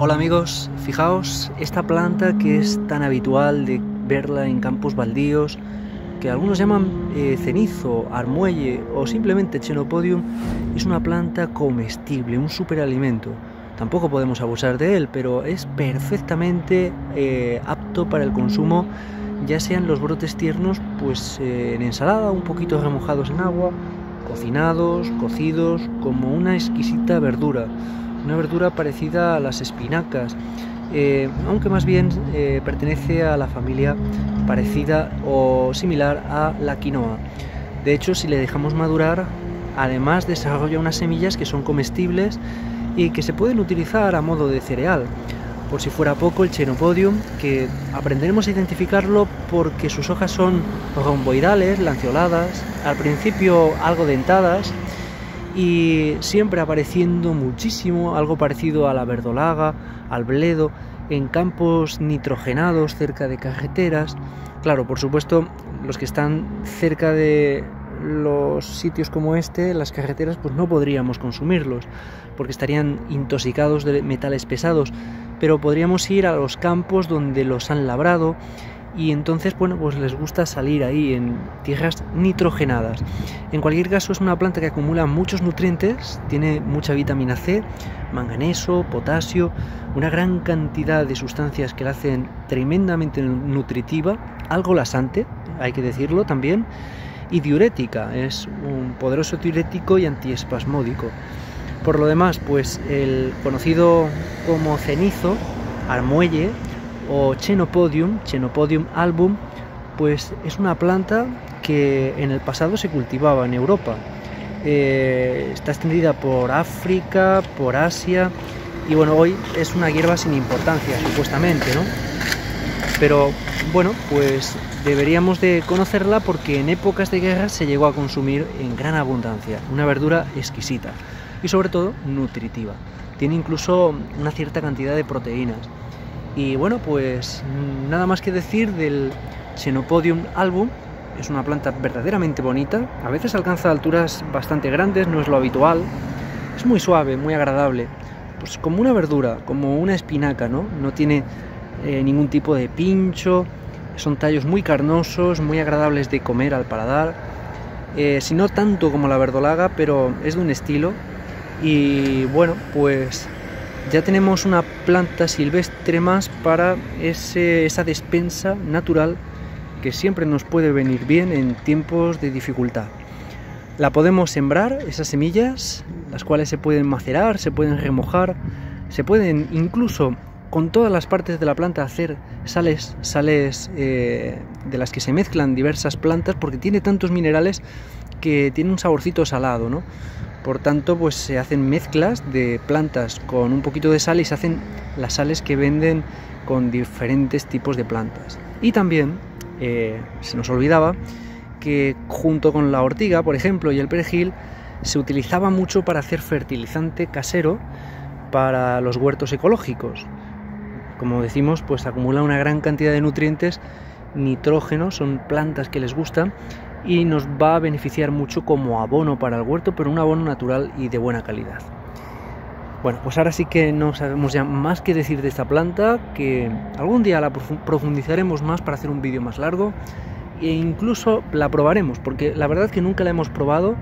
Hola amigos, fijaos, esta planta que es tan habitual de verla en campos baldíos, que algunos llaman eh, cenizo, armuelle o simplemente chenopodium, es una planta comestible, un superalimento. Tampoco podemos abusar de él, pero es perfectamente eh, apto para el consumo, ya sean los brotes tiernos, pues eh, en ensalada, un poquito remojados en agua, cocinados, cocidos, como una exquisita verdura una verdura parecida a las espinacas, eh, aunque más bien eh, pertenece a la familia parecida o similar a la quinoa. De hecho, si le dejamos madurar, además desarrolla unas semillas que son comestibles y que se pueden utilizar a modo de cereal. Por si fuera poco, el Chenopodium, que aprenderemos a identificarlo porque sus hojas son romboidales, lanceoladas, al principio algo dentadas, y siempre apareciendo muchísimo, algo parecido a la verdolaga, al bledo, en campos nitrogenados cerca de carreteras. Claro, por supuesto, los que están cerca de los sitios como este, las carreteras, pues no podríamos consumirlos, porque estarían intoxicados de metales pesados, pero podríamos ir a los campos donde los han labrado y entonces bueno pues les gusta salir ahí en tierras nitrogenadas. En cualquier caso es una planta que acumula muchos nutrientes tiene mucha vitamina C manganeso potasio una gran cantidad de sustancias que la hacen tremendamente nutritiva algo lasante hay que decirlo también y diurética es un poderoso diurético y antiespasmódico. Por lo demás pues el conocido como cenizo armuelle o Chenopodium, Chenopodium album, pues es una planta que en el pasado se cultivaba en Europa. Eh, está extendida por África, por Asia y bueno, hoy es una hierba sin importancia, supuestamente, ¿no? Pero bueno, pues deberíamos de conocerla porque en épocas de guerra se llegó a consumir en gran abundancia, una verdura exquisita y sobre todo nutritiva. Tiene incluso una cierta cantidad de proteínas. Y bueno, pues nada más que decir del Xenopodium album. Es una planta verdaderamente bonita. A veces alcanza alturas bastante grandes, no es lo habitual. Es muy suave, muy agradable. Pues como una verdura, como una espinaca, ¿no? No tiene eh, ningún tipo de pincho. Son tallos muy carnosos, muy agradables de comer al paladar. Eh, si no tanto como la verdolaga, pero es de un estilo. Y bueno, pues ya tenemos una planta silvestre más para esa despensa natural que siempre nos puede venir bien en tiempos de dificultad. La podemos sembrar, esas semillas, las cuales se pueden macerar, se pueden remojar, se pueden incluso con todas las partes de la planta hacer sales, sales eh, de las que se mezclan diversas plantas porque tiene tantos minerales que tiene un saborcito salado, ¿no? Por tanto, pues se hacen mezclas de plantas con un poquito de sal y se hacen las sales que venden con diferentes tipos de plantas. Y también eh, se nos olvidaba que junto con la ortiga, por ejemplo, y el perejil, se utilizaba mucho para hacer fertilizante casero para los huertos ecológicos. Como decimos, pues acumula una gran cantidad de nutrientes, nitrógeno, son plantas que les gustan y nos va a beneficiar mucho como abono para el huerto, pero un abono natural y de buena calidad. Bueno, pues ahora sí que no sabemos ya más que decir de esta planta, que algún día la profundizaremos más para hacer un vídeo más largo e incluso la probaremos, porque la verdad que nunca la hemos probado.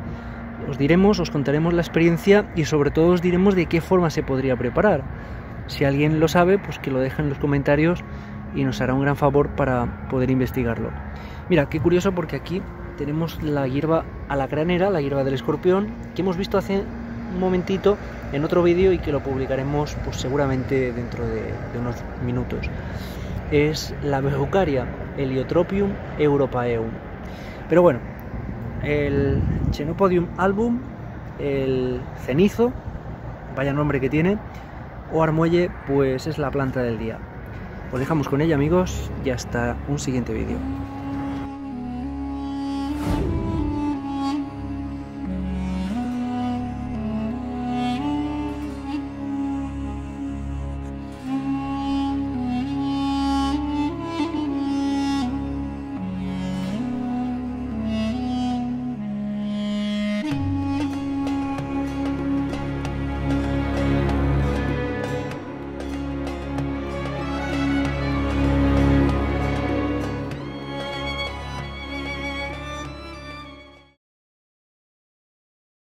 Os diremos, os contaremos la experiencia y sobre todo os diremos de qué forma se podría preparar. Si alguien lo sabe, pues que lo deje en los comentarios y nos hará un gran favor para poder investigarlo. Mira, qué curioso porque aquí tenemos la hierba alacranera, la hierba del escorpión, que hemos visto hace un momentito en otro vídeo y que lo publicaremos pues, seguramente dentro de, unos minutos. Es la verrucaria Heliotropium europaeum. Pero bueno, el Chenopodium album, el cenizo, vaya nombre que tiene, o armuelle, pues es la planta del día. Os dejamos con ella amigos y hasta un siguiente vídeo.